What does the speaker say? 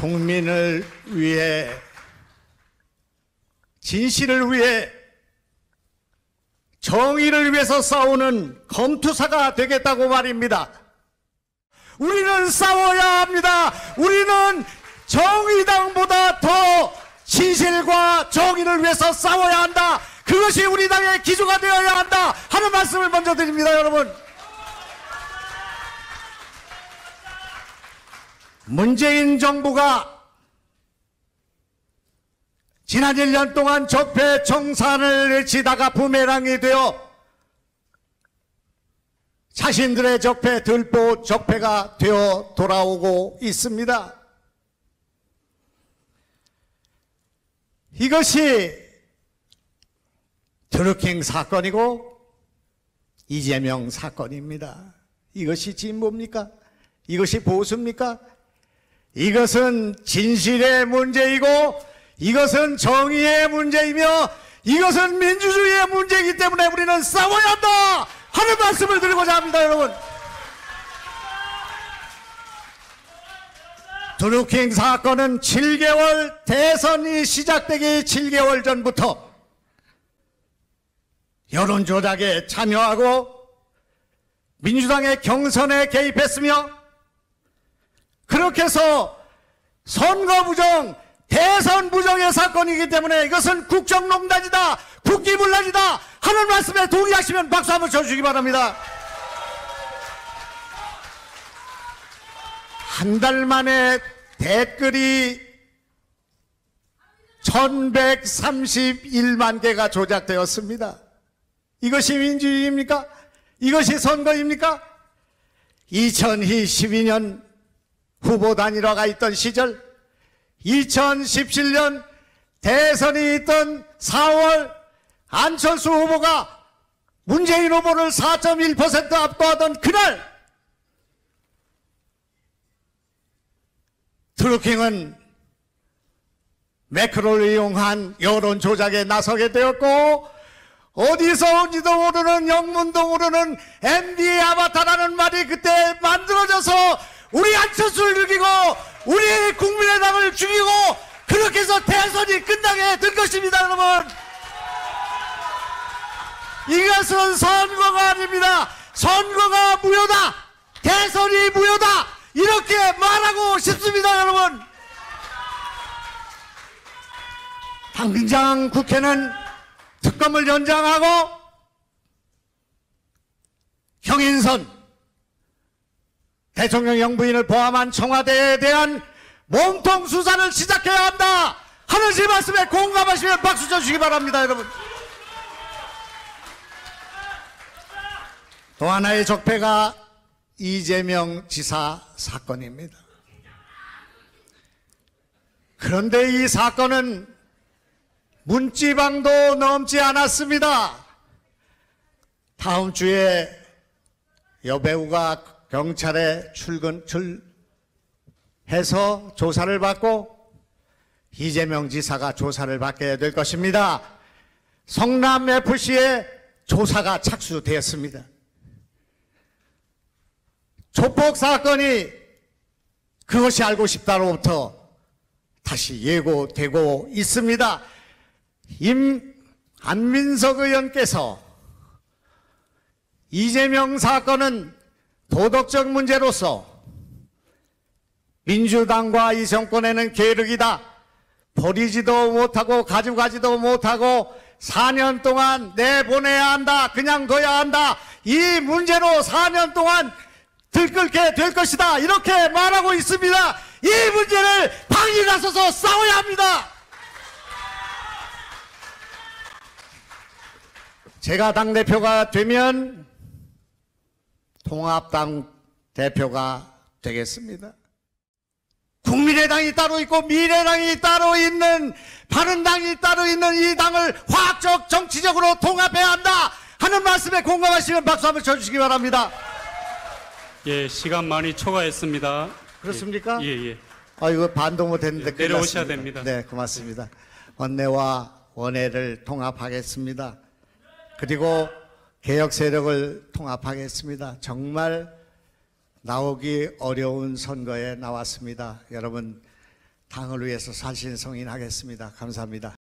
국민을 위해 진실을 위해 정의를 위해서 싸우는 검투사가 되겠다고 말입니다. 우리는 싸워야 합니다. 우리는 정의당보다 더 진실과 정의를 위해서 싸워야 한다. 그것이 우리 당의 기조가 되어야 한다. 하는 말씀을 먼저 드립니다, 여러분. 문재인 정부가 지난 1년 동안 적폐 청산을 외치다가 부메랑이 되어 자신들의 적폐 들보 적폐가 되어 돌아오고 있습니다. 이것이 드루킹 사건이고 이재명 사건입니다. 이것이 진보입니까? 이것이 보수입니까? 이것은 진실의 문제이고 이것은 정의의 문제이며 이것은 민주주의의 문제이기 때문에 우리는 싸워야 한다 하는 말씀을 드리고자 합니다 여러분. 드루킹 사건은 7개월 대선이 시작되기 7개월 전부터 여론조작에 참여하고 민주당의 경선에 개입했으며 그렇게 해서 선거 부정, 대선 부정의 사건이기 때문에 이것은 국정농단이다, 국기문란이다 하는 말씀에 동의하시면 박수 한번 쳐주시기 바랍니다. 한 달 만에 댓글이 1131만 개가 조작되었습니다. 이것이 민주주의입니까? 이것이 선거입니까? 2012년 후보 단일화가 있던 시절 2017년 대선이 있던 4월 안철수 후보가 문재인 후보를 4.1% 압도하던 그날 트루킹은 매크로를 이용한 여론 조작에 나서게 되었고 어디서 온지도 모르는 영문도 모르는 MB의 아바타라는 말이 그때 만들어져서 우리 안철수를 죽이고 우리 국민의당을 죽이고 그렇게 해서 대선이 끝나게 된 것입니다 여러분. 이것은 선거가 아닙니다. 선거가 무효다. 대선이 무효다. 이렇게 말하고 싶습니다 여러분. 당장 국회는 특검을 연장하고 형인선 대통령 영부인을 포함한 청와대에 대한 몸통 수사를 시작해야 한다. 하는 제 말씀에 공감하시면 박수 쳐주시기 바랍니다 여러분. 또 하나의 적폐가 이재명 지사 사건입니다. 그런데 이 사건은 문지방도 넘지 않았습니다. 다음 주에 여배우가 경찰에 출근 출해서 조사를 받고 이재명 지사가 조사를 받게 될 것입니다. 성남 FC의 조사가 착수되었습니다. 조폭 사건이 그것이 알고 싶다로부터 다시 예고되고 있습니다. 임 안민석 의원께서 이재명 사건은 도덕적 문제로서 민주당과 이 정권에는 계륵이다. 버리지도 못하고 가져가지도 못하고 4년 동안 내보내야 한다. 그냥 둬야 한다. 이 문제로 4년 동안 들끓게 될 것이다. 이렇게 말하고 있습니다. 이 문제를 방이 나서서 싸워야 합니다. 제가 당대표가 되면 통합당 대표가 되겠습니다. 국민의당이 따로 있고 미래당이 따로 있는 바른당이 따로 있는 이 당을 화학적 정치적으로 통합해야 한다 하는 말씀에 공감하시면 박수 한번 쳐주시기 바랍니다. 예, 시간 많이 초과했습니다. 그렇습니까? 예, 예. 아 이거 반도 못했는데 예, 내려오셔야. 됩니다. 네, 고맙습니다. 원내와 원회를 통합하겠습니다. 그리고 개혁 세력을 통합하겠습니다. 정말 나오기 어려운 선거에 나왔습니다. 여러분 당을 위해서 살신성인하겠습니다. 감사합니다.